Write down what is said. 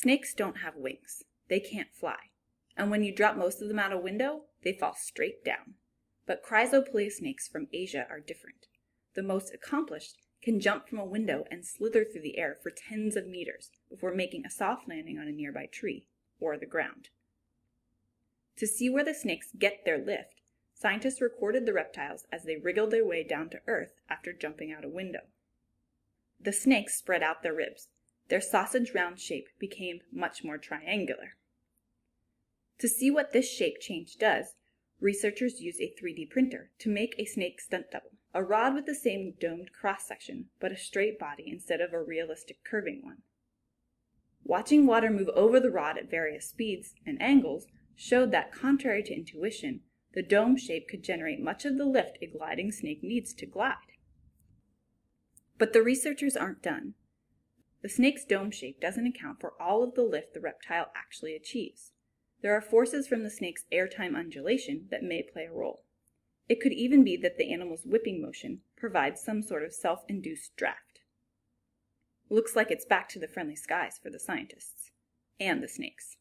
Snakes don't have wings. They can't fly. And when you drop most of them out a window, they fall straight down. But chrysopelea snakes from Asia are different. The most accomplished can jump from a window and slither through the air for tens of meters before making a soft landing on a nearby tree or the ground. To see where the snakes get their lift, scientists recorded the reptiles as they wriggled their way down to earth after jumping out a window. The snakes spread out their ribs. Their sausage round shape became much more triangular. To see what this shape change does, researchers used a 3D printer to make a snake stunt double, a rod with the same domed cross section but a straight body instead of a realistic curving one. Watching water move over the rod at various speeds and angles showed that, contrary to intuition, the dome shape could generate much of the lift a gliding snake needs to glide. But the researchers aren't done. The snake's dome shape doesn't account for all of the lift the reptile actually achieves. There are forces from the snake's airtime undulation that may play a role. It could even be that the animal's whipping motion provides some sort of self-induced draft. Looks like it's back to the friendly skies for the scientists and the snakes.